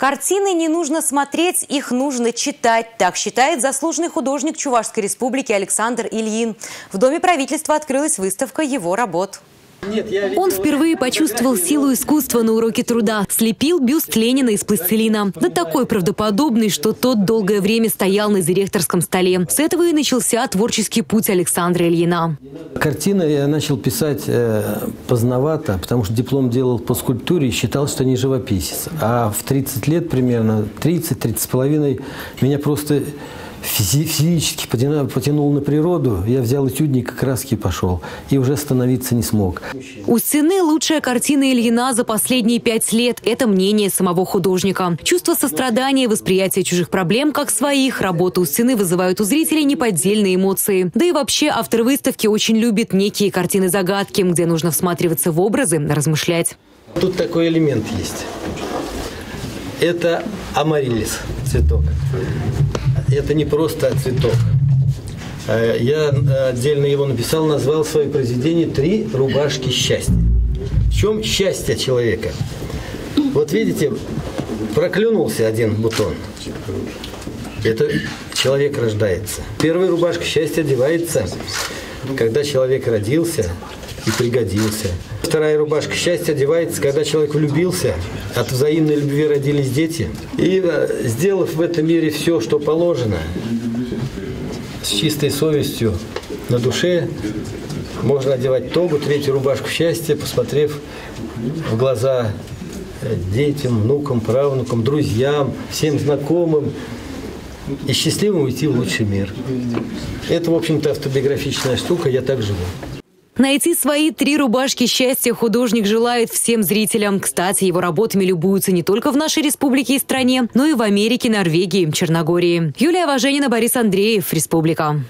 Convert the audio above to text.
Картины не нужно смотреть, их нужно читать. Так считает заслуженный художник Чувашской республики Александр Ильин. В Доме правительства открылась выставка его работ. Он впервые почувствовал силу искусства на уроке труда. Слепил бюст Ленина из пластилина. Да такой правдоподобный, что тот долгое время стоял на директорском столе. С этого и начался творческий путь Александра Ильина. Картины я начал писать э, поздновато, потому что диплом делал по скульптуре и считал, что не живописец. А в 30 лет примерно, 30-30 с половиной, меня просто физически потянул на природу, я взял этюдник, краски пошел. И уже остановиться не смог. У стены лучшая картина Ильина за последние пять лет. Это мнение самого художника. Чувство сострадания, восприятие чужих проблем как своих. Работы у стены вызывают у зрителей неподдельные эмоции. Да и вообще автор выставки очень любит некие картины-загадки, где нужно всматриваться в образы, размышлять. Тут такой элемент есть. Это амарилис, цветок это не просто цветок. Э, я отдельно его написал, назвал свое произведение «Три рубашки счастья». В чем счастье человека? Вот видите, проклюнулся один бутон. Это человек рождается. Первая рубашка счастья одевается, когда человек родился и пригодился. Вторая рубашка счастья одевается, когда человек влюбился, от взаимной любви родились дети. И э, сделав в этом мире все, что положено, с чистой совестью на душе, можно одевать тогу, третью рубашку счастья, посмотрев в глаза э, детям, внукам, правнукам, друзьям, всем знакомым, и счастливым уйти в лучший мир. Это, в общем-то, автобиографичная штука, я так живу. Найти свои три рубашки счастья художник желает всем зрителям. Кстати, его работами любуются не только в нашей республике и стране, но и в Америке, Норвегии, Черногории. Юлия Важенина, Борис Андреев, Республика.